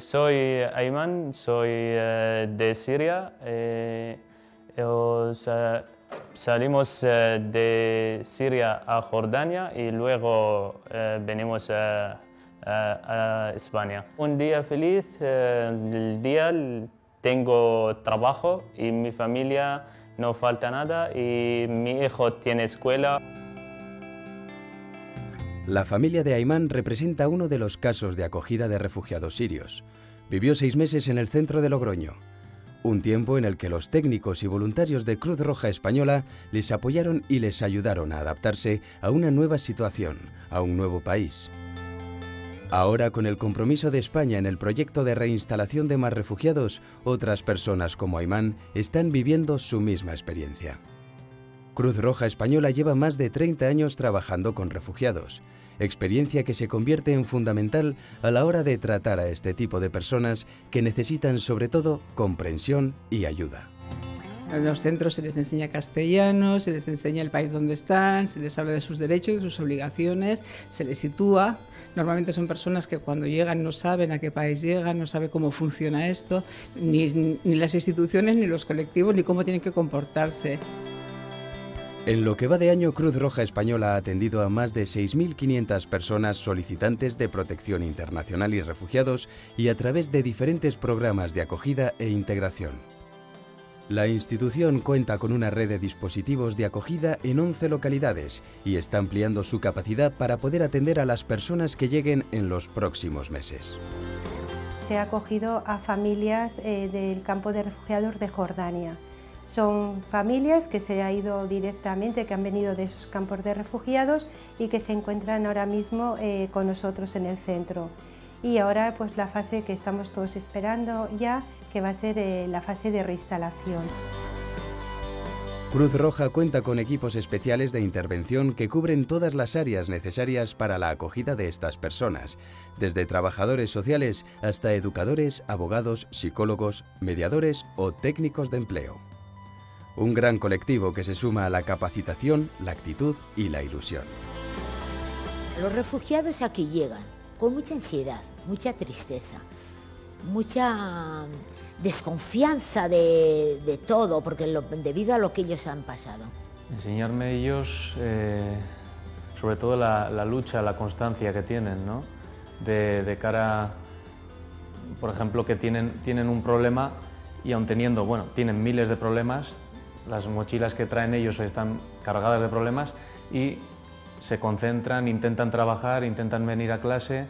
Soy Ayman, soy eh, de Siria. Eh, sea, salimos eh, de Siria a Jordania y luego eh, venimos a, a- España. Un día feliz, eh, el día tengo trabajo y mi familia no falta nada y mi hijo tiene escuela. La familia de Ayman representa uno de los casos de acogida de refugiados sirios. Vivió seis meses en el centro de Logroño, un tiempo en el que los técnicos y voluntarios de Cruz Roja Española les apoyaron y les ayudaron a adaptarse a una nueva situación, a un nuevo país. Ahora, con el compromiso de España en el proyecto de reinstalación de más refugiados, otras personas como Ayman están viviendo su misma experiencia. Cruz Roja Española lleva más de 30 años trabajando con refugiados, experiencia que se convierte en fundamental a la hora de tratar a este tipo de personas que necesitan sobre todo comprensión y ayuda. En los centros se les enseña castellano, se les enseña el país donde están, se les habla de sus derechos, de sus obligaciones, se les sitúa. Normalmente son personas que cuando llegan no saben a qué país llegan, no saben cómo funciona esto, ni, ni las instituciones, ni los colectivos, ni cómo tienen que comportarse. En lo que va de año, Cruz Roja Española ha atendido a más de 6.500 personas solicitantes de protección internacional y refugiados y a través de diferentes programas de acogida e integración. La institución cuenta con una red de dispositivos de acogida en 11 localidades y está ampliando su capacidad para poder atender a las personas que lleguen en los próximos meses. Se ha acogido a familias eh, del campo de refugiados de Jordania. Son familias que se han ido directamente, que han venido de esos campos de refugiados y que se encuentran ahora mismo eh, con nosotros en el centro. Y ahora pues la fase que estamos todos esperando ya, que va a ser eh, la fase de reinstalación. Cruz Roja cuenta con equipos especiales de intervención que cubren todas las áreas necesarias para la acogida de estas personas, desde trabajadores sociales hasta educadores, abogados, psicólogos, mediadores o técnicos de empleo. Un gran colectivo que se suma a la capacitación, la actitud y la ilusión. Los refugiados aquí llegan con mucha ansiedad, mucha tristeza, mucha desconfianza de, de todo, porque lo- debido a lo que ellos han pasado. Enseñarme ellos, eh, sobre todo la, la lucha, la constancia que tienen, ¿no? De, de cara, por ejemplo, que tienen, tienen un problema y aun teniendo, bueno, tienen miles de problemas, las mochilas que traen ellos están cargadas de problemas y se concentran, intentan trabajar, intentan venir a clase,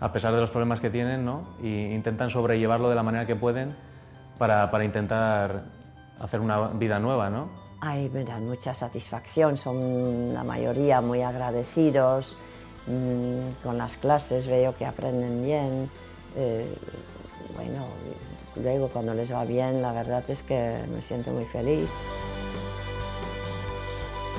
a pesar de los problemas que tienen, ¿no? Y intentan sobrellevarlo de la manera que pueden para, para intentar hacer una vida nueva, ¿no? Ay, me dan mucha satisfacción, son la mayoría muy agradecidos, mm, con las clases veo que aprenden bien, eh, bueno, luego cuando les va bien la verdad es que me siento muy feliz.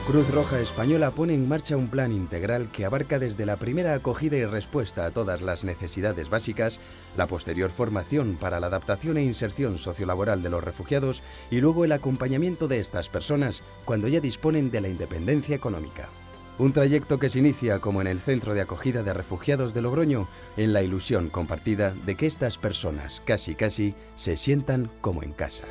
Cruz Roja Española pone en marcha un plan integral que abarca desde la primera acogida y respuesta a todas las necesidades básicas, la posterior formación para la adaptación e inserción sociolaboral de los refugiados y luego el acompañamiento de estas personas cuando ya disponen de la independencia económica. Un trayecto que se inicia como en el Centro de Acogida de Refugiados de Logroño, en la ilusión compartida de que estas personas casi casi se sientan como en casa.